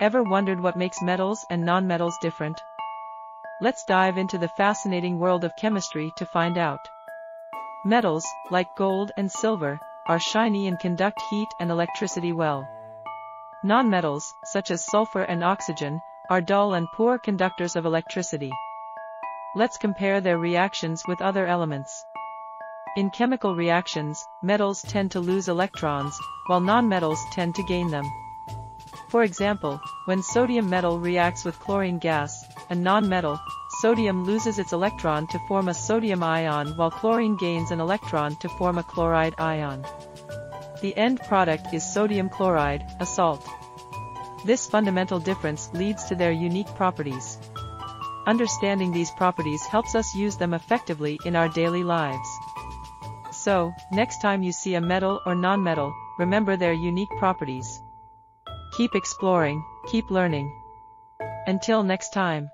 Ever wondered what makes metals and nonmetals different? Let's dive into the fascinating world of chemistry to find out. Metals, like gold and silver, are shiny and conduct heat and electricity well. Nonmetals, such as sulfur and oxygen, are dull and poor conductors of electricity. Let's compare their reactions with other elements. In chemical reactions, metals tend to lose electrons, while nonmetals tend to gain them. For example, when sodium metal reacts with chlorine gas, a non-metal, sodium loses its electron to form a sodium ion while chlorine gains an electron to form a chloride ion. The end product is sodium chloride, a salt. This fundamental difference leads to their unique properties. Understanding these properties helps us use them effectively in our daily lives. So, next time you see a metal or nonmetal, remember their unique properties. Keep exploring, keep learning. Until next time.